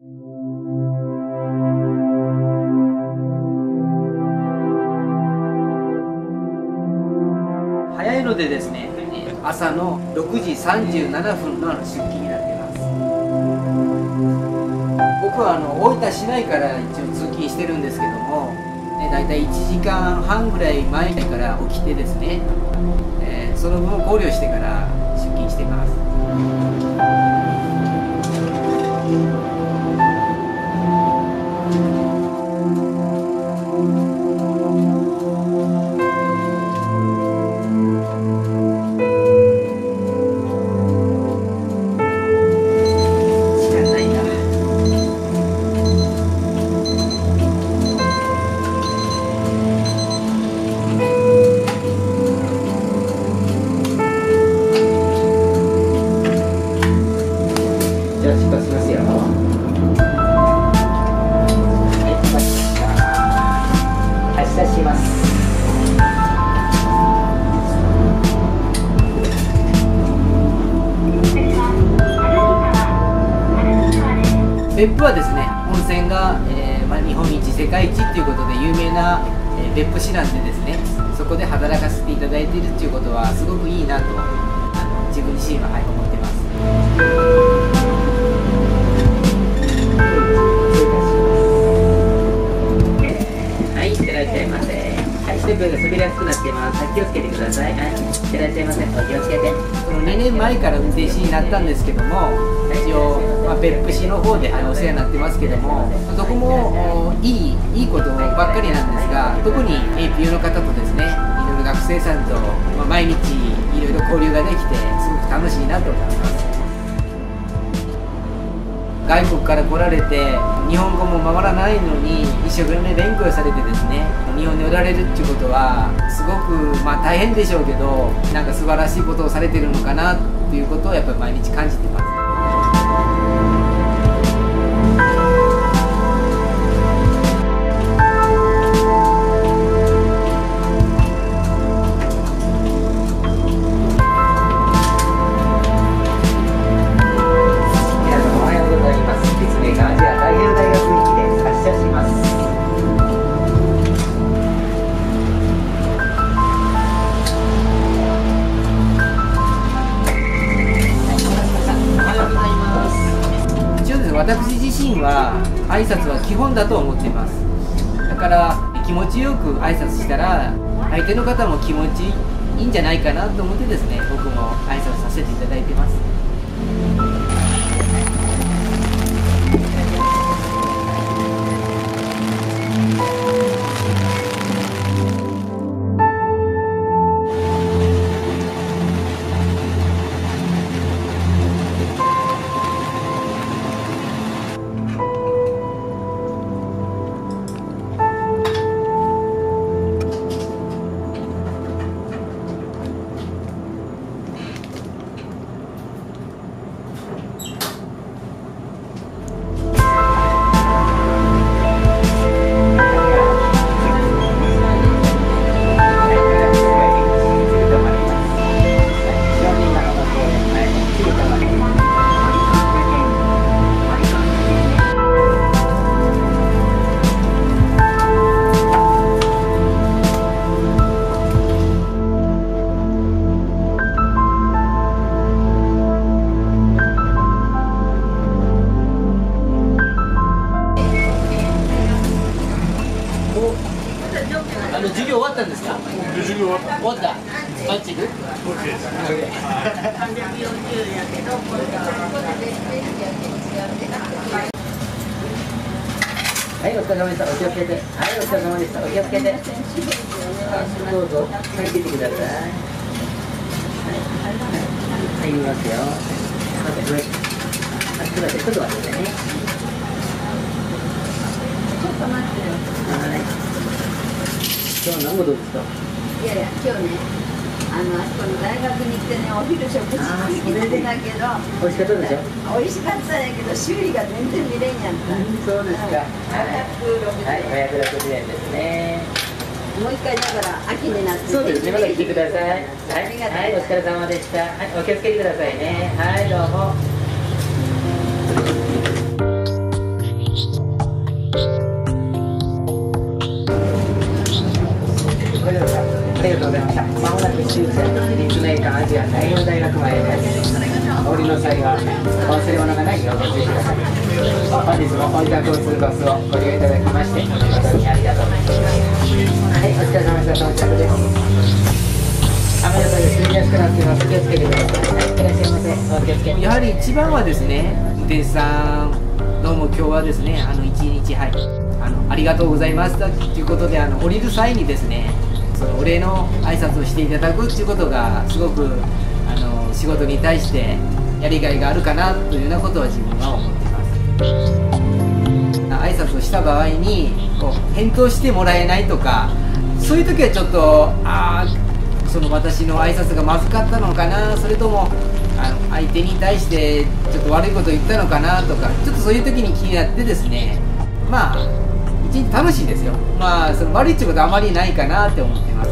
早いのでですね朝の6時37分の出勤になってます。僕はあの大分市内から一応通勤してるんですけども、ね、大体1時間半ぐらい前から起きてですね、えー、その分を考慮してから出勤してます。別府はですね温泉が、えーまあ、日本一世界一っていうことで有名な、えー、別府市なんでですねそこで働かせていただいているっていうことはすごくいいなとあの自分自身は、はい、思ってます。はい、いってらっしゃいませ。はい、ステップが滑りやすくなっています。気をつけてください。はい、いらっしゃいませ。お気をつけて。この2年前から運転士になったんですけども、一応まあ、別府市の方でお世話になってますけどもどこもいいいいことばっかりなんですが特に APU の方とですねいろいろ学生さんと、まあ、毎日いろいろ交流ができてすごく楽しいなと思います。外国から来られて日本語も回らないのに一生懸命勉強されてですね日本におられるっていうことはすごくまあ大変でしょうけどなんか素晴らしいことをされてるのかなっていうことをやっぱり毎日感じてます。私自身は挨拶は基本だと思っています。だから気持ちよく挨拶したら相手の方も気持ちいいんじゃないかなと思ってですね僕も挨拶させていただいてます。授業終わった？終わったバッチリ OK はい、お疲れ様でした。お気をつけて。はい、お疲れ様でした。お気をつけて。どうぞ、入っててください。はい、入りますよ。待って、上。あ、ちょっと待って、ちょっと待ってね。ちょっと待ってよ。はい。何個どうですかいやいや、今日ね、あの、あそこの大学に行ってね、お昼食事に行ってたけど、美味しかったでしょ？美味しかったんやけど、修理が全然見れんやった。そうですか。はい、560円ですね。もう一回だから秋になってそうですね、また来てください。はい、はい、お疲れ様でした。はい、お気をつけてくださいね。はい、どうも。ありがとうございました。まもなく終戦立命館アジア第4大学前ですお降りの際は忘れ物がないようご注意ください本日も本宅を通るバスをご利用いた。だきまして誠にありがとうございますはいお疲れ様でした。到着です雨のた。め滑りやすくなっています気をつけてくださいはいらっしゃいませお気をつけやはり一番はですね運転手さんどうも今日はですねあの一日はいあのありがとうございました。ということであの降りる際にですねそのお礼の挨拶をしていただくっていうことがすごくあの仕事に対してやりがいがあるかなというようなことは自分は思ってます挨拶をした場合にこう返答してもらえないとかそういう時はちょっとああその私の挨拶がまずかったのかなそれともあの相手に対してちょっと悪いことを言ったのかなとかちょっとそういう時に気になってですねまあ一日楽しいですよ。まあその悪いってことはあまりないかなって思ってます。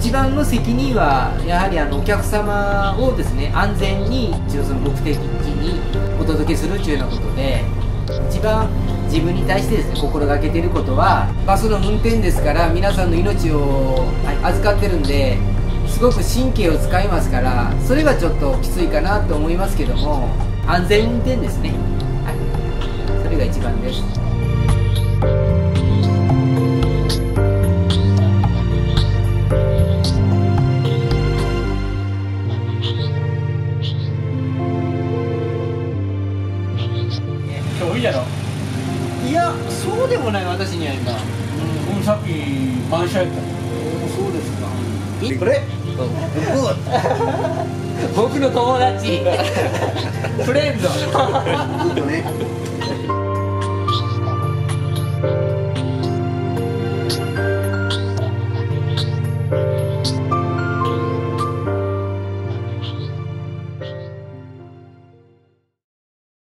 一番の責任はやはりあのお客様をですね安全に一応その目的地にお届けするというようなことで一番自分に対してですね心がけてることはバスの運転ですから皆さんの命を、預かってるんですごく神経を使いますからそれがちょっときついかなと思いますけども安全運転ですね。はい。それが一番です。今日いいやろ。いやそうでもない私には今。僕さっき満車やった。そうですか。これ？僕の友達フレンド